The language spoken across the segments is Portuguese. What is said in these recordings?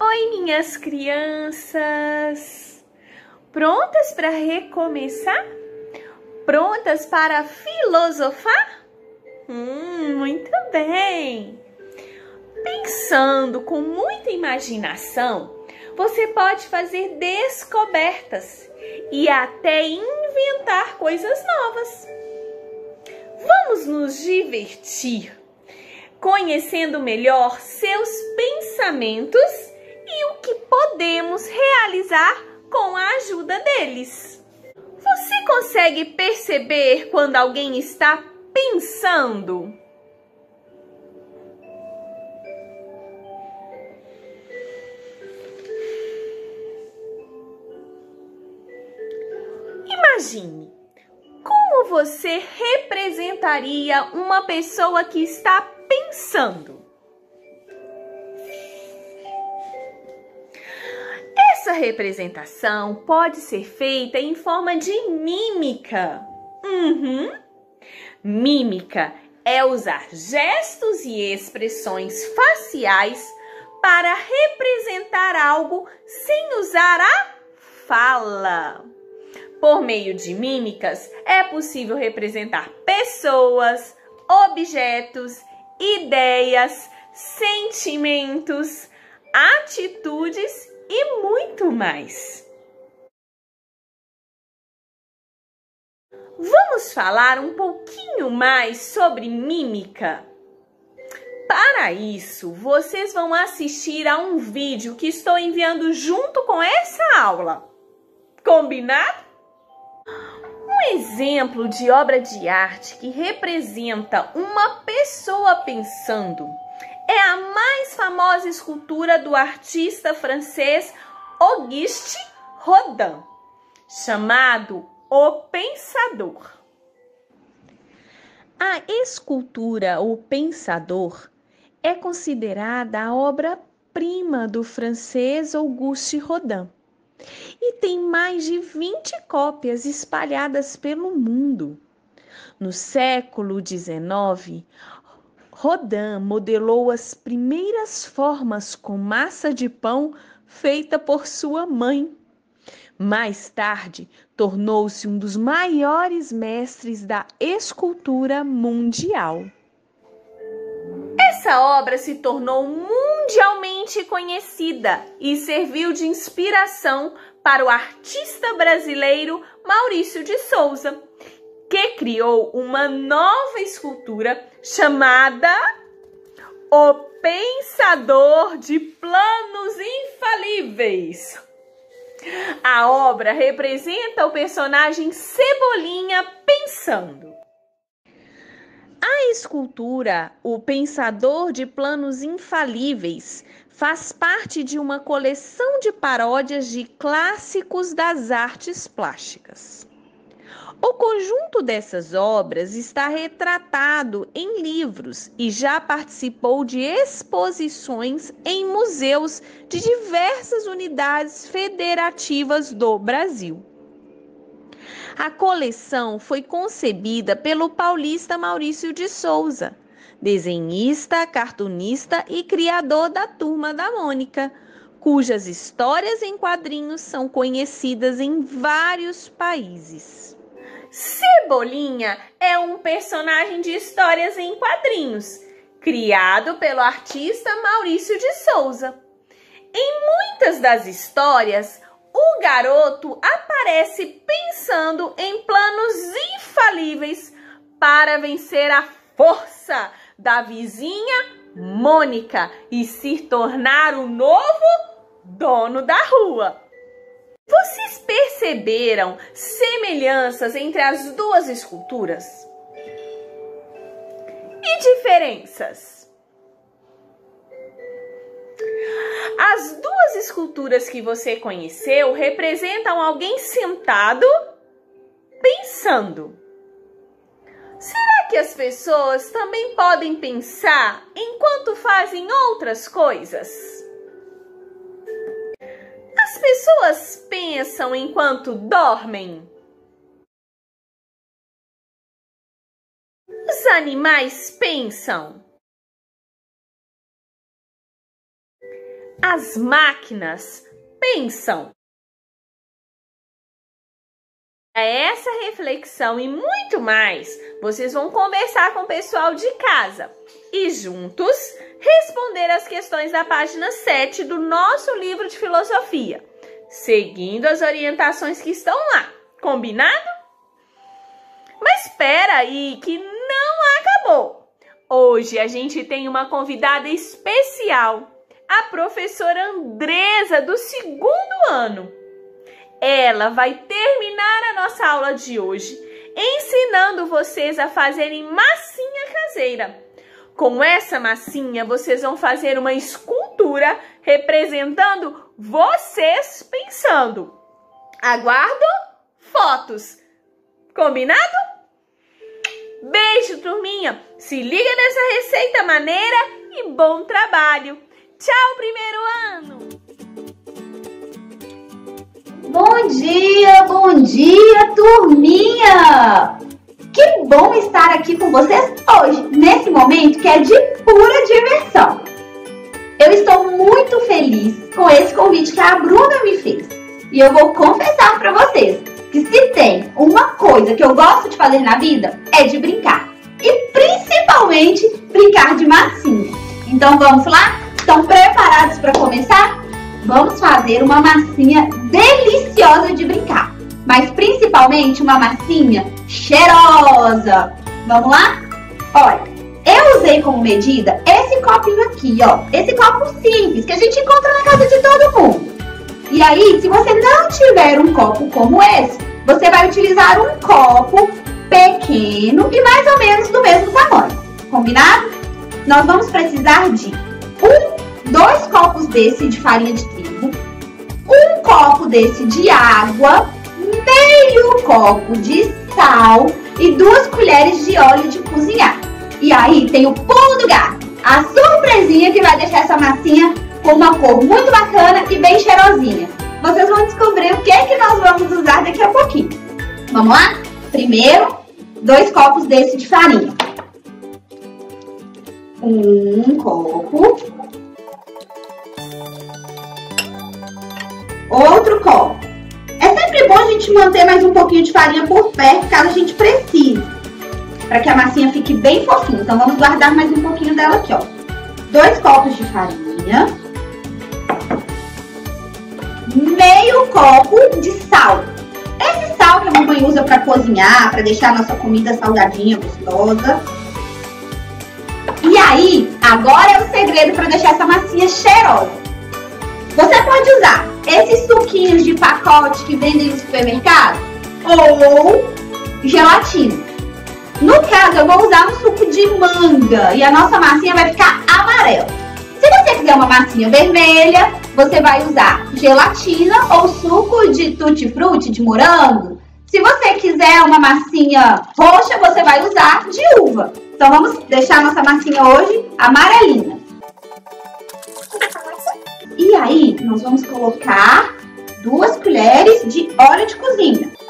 Oi, minhas crianças! Prontas para recomeçar? Prontas para filosofar? Hum, muito bem! Pensando com muita imaginação, você pode fazer descobertas e até inventar coisas novas. Vamos nos divertir, conhecendo melhor seus pensamentos e o que podemos realizar com a ajuda deles. Você consegue perceber quando alguém está pensando? Imagine como você representaria uma pessoa que está pensando. Essa representação pode ser feita em forma de mímica. Uhum. Mímica é usar gestos e expressões faciais para representar algo sem usar a fala. Por meio de mímicas, é possível representar pessoas, objetos, ideias, sentimentos, atitudes e muito mais. Vamos falar um pouquinho mais sobre mímica? Para isso, vocês vão assistir a um vídeo que estou enviando junto com essa aula. Combinado? Um exemplo de obra de arte que representa uma pessoa pensando é a mais famosa escultura do artista francês Auguste Rodin, chamado O Pensador. A escultura O Pensador é considerada a obra-prima do francês Auguste Rodin e tem mais de 20 cópias espalhadas pelo mundo. No século XIX, Rodin modelou as primeiras formas com massa de pão feita por sua mãe. Mais tarde, tornou-se um dos maiores mestres da escultura mundial. Essa obra se tornou mundialmente conhecida e serviu de inspiração para o artista brasileiro Maurício de Souza, que criou uma nova escultura chamada O Pensador de Planos Infalíveis. A obra representa o personagem Cebolinha pensando. A escultura O Pensador de Planos Infalíveis faz parte de uma coleção de paródias de clássicos das artes plásticas. O conjunto dessas obras está retratado em livros e já participou de exposições em museus de diversas unidades federativas do Brasil. A coleção foi concebida pelo paulista Maurício de Souza, desenhista, cartunista e criador da Turma da Mônica, cujas histórias em quadrinhos são conhecidas em vários países. Cebolinha é um personagem de histórias em quadrinhos, criado pelo artista Maurício de Souza. Em muitas das histórias, o garoto aparece pensando em planos infalíveis para vencer a força da vizinha Mônica e se tornar o novo dono da rua. Vocês perceberam semelhanças entre as duas esculturas? E diferenças? As duas esculturas que você conheceu representam alguém sentado pensando. Será que as pessoas também podem pensar enquanto fazem outras coisas? As pessoas pensam enquanto dormem? Os animais pensam? as máquinas pensam? Essa reflexão e muito mais vocês vão conversar com o pessoal de casa e juntos responder as questões da página 7 do nosso livro de filosofia, seguindo as orientações que estão lá. Combinado? Mas espera aí que não acabou. Hoje a gente tem uma convidada especial, a professora Andresa do segundo ano ela vai terminar a nossa aula de hoje ensinando vocês a fazerem massinha caseira. Com essa massinha, vocês vão fazer uma escultura representando vocês pensando. Aguardo fotos. Combinado? Beijo, turminha! Se liga nessa receita maneira e bom trabalho! Tchau, primeiro ano! Bom dia, bom dia, turminha! Que bom estar aqui com vocês hoje, nesse momento que é de feliz com esse convite que a Bruna me fez. E eu vou confessar para vocês que se tem uma coisa que eu gosto de fazer na vida é de brincar. E principalmente brincar de massinha. Então vamos lá? Estão preparados para começar? vamos fazer uma massinha deliciosa de brincar, mas principalmente uma massinha cheirosa. Vamos lá? Olha, usei como medida esse copinho aqui, ó. Esse copo simples que a gente encontra na casa de todo mundo. E aí, se você não tiver um copo como esse, você vai utilizar um copo pequeno e mais ou menos do mesmo tamanho. Combinado? Nós vamos precisar de um dois copos desse de farinha de trigo, um copo desse de água, meio copo de sal e duas colheres de óleo de cozinhar. E aí tem o pulo do gato, a surpresinha que vai deixar essa massinha com uma cor muito bacana e bem cheirosinha. Vocês vão descobrir o que é que nós vamos usar daqui a pouquinho. Vamos lá? Primeiro, dois copos desse de farinha. Um copo outro copo. É sempre bom a gente manter mais um pouquinho de farinha por perto, caso a gente precise. Para que a massinha fique bem fofinha. Então, vamos guardar mais um pouquinho dela aqui, ó. Dois copos de farinha. Meio copo de sal. Esse sal que a mamãe usa para cozinhar, para deixar a nossa comida salgadinha, gostosa. E aí, agora é o segredo para deixar essa massinha cheirosa. Você pode usar esses suquinhos de pacote que vendem no supermercado ou gelatina. No caso, eu vou usar um suco de manga e a nossa massinha vai ficar amarela. Se você quiser uma massinha vermelha, você vai usar gelatina ou suco de tutti-frutti, de morango. Se você quiser uma massinha roxa, você vai usar de uva. Então vamos deixar a nossa massinha hoje amarelinha. E aí, nós vamos colocar duas colheres de óleo de cozinha.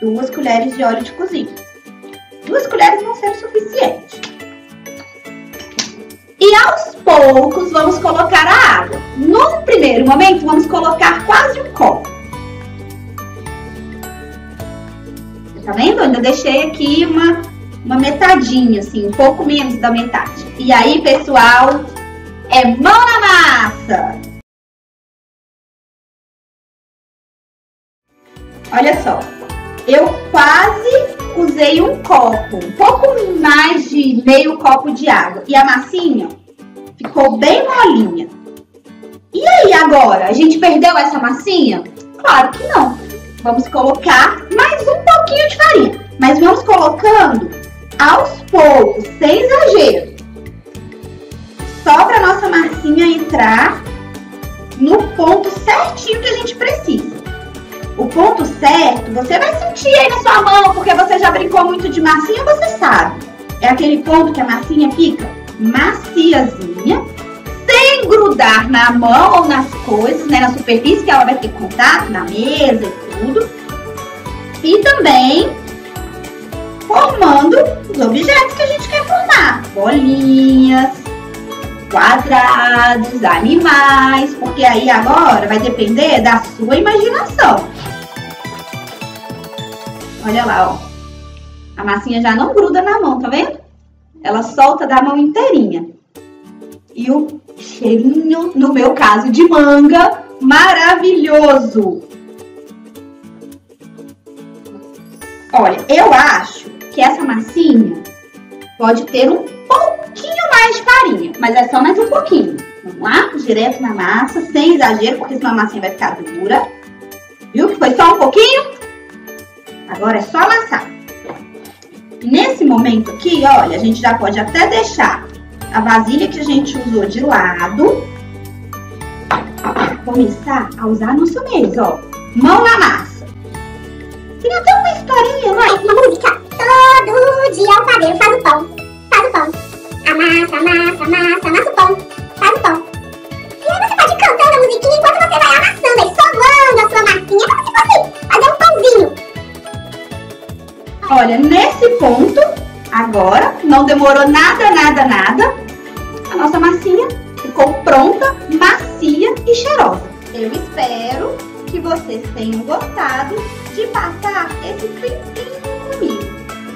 Duas colheres de óleo de cozinha. Duas colheres vão ser o suficiente. E aos poucos vamos colocar a água. No primeiro momento, vamos colocar quase um copo. Tá vendo? Eu ainda deixei aqui uma, uma metadinha, assim, um pouco menos da metade. E aí, pessoal, é mão na massa! Olha só, eu quase usei um copo, um pouco mais de meio copo de água. E a massinha ficou bem molinha. E aí agora, a gente perdeu essa massinha? Claro que não. Vamos colocar mais um pouquinho de farinha. Mas vamos colocando aos poucos, sem exagero só para nossa massinha entrar no ponto certinho que a gente precisa. Ponto certo, você vai sentir aí na sua mão, porque você já brincou muito de massinha, você sabe. É aquele ponto que a massinha fica maciazinha, sem grudar na mão ou nas coisas, né, na superfície que ela vai ter contato, na mesa e tudo. E também formando os objetos que a gente quer formar. Bolinhas, quadrados, animais, porque aí agora vai depender da sua imaginação. Olha lá, ó. A massinha já não gruda na mão, tá vendo? Ela solta da mão inteirinha. E o cheirinho, no meu caso, de manga, maravilhoso. Olha, eu acho que essa massinha pode ter um pouquinho mais de farinha, mas é só mais um pouquinho. Vamos lá? Direto na massa, sem exagero, porque senão a massinha vai ficar dura. Viu que foi só um pouquinho? Agora é só amassar. Nesse momento aqui, olha, a gente já pode até deixar a vasilha que a gente usou de lado. Começar a usar nosso mês, ó. Mão na massa. Tem até uma historinha, não é? Uma música. Todo dia o padeiro faz o pão. Faz o pão. Amassa, amassa, amassa, amassa o pão. Agora, não demorou nada, nada, nada, a nossa massinha ficou pronta, macia e cheirosa. Eu espero que vocês tenham gostado de passar esse tempinho comigo.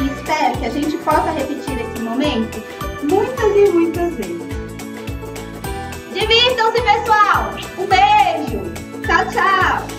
E espero que a gente possa repetir esse momento muitas e muitas vezes. Divirtam-se, pessoal! Um beijo! Tchau, tchau!